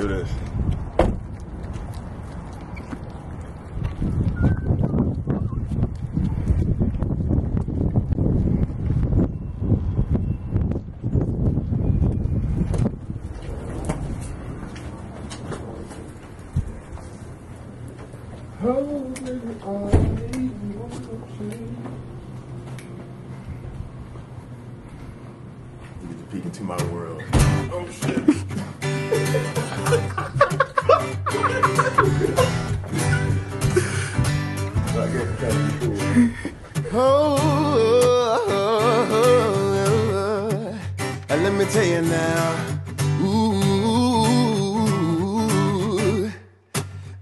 do this. Peek into my world. Oh shit. Tell you now. Ooh,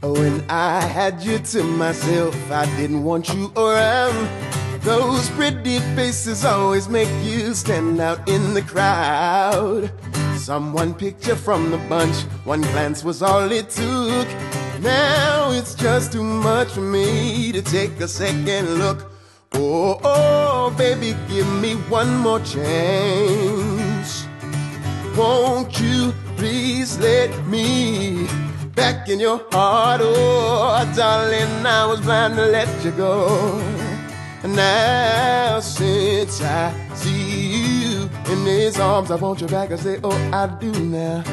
when I had you to myself, I didn't want you around. Those pretty faces always make you stand out in the crowd. Someone picked you from the bunch, one glance was all it took. Now it's just too much for me to take a second look. Oh, oh, baby, give me one more chance. Won't you please let me back in your heart? Oh, darling, I was blind to let you go. And now, since I see you in his arms, I want you back. I say, Oh, I do now.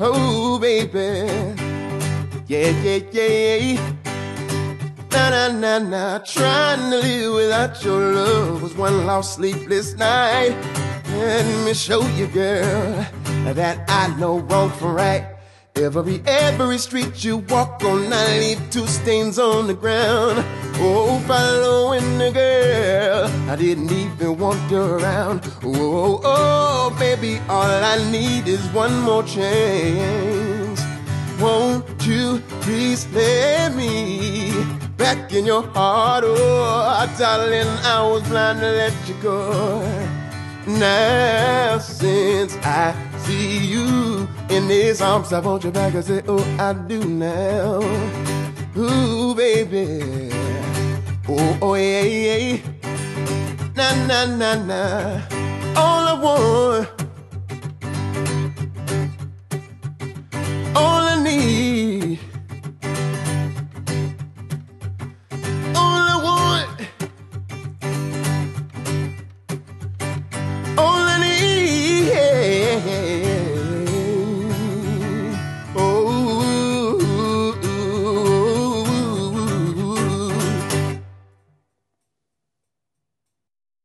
Oh, baby. Yeah, yeah, yeah. Na na na na, trying to live without your love was one lost sleepless night. Let me show you, girl, that I know wrong from right. Every every street you walk on, I leave two stains on the ground. Oh, following the girl, I didn't even want her around. Oh, oh, baby, all I need is one more chance. Won't you please let me back in your heart? Oh, darling, I was blind to let you go. Now, since I see you in his arms, I want you back. I say, Oh, I do now. Ooh, baby. Oh, oh, yeah, yeah. Na, na, na, na. All I want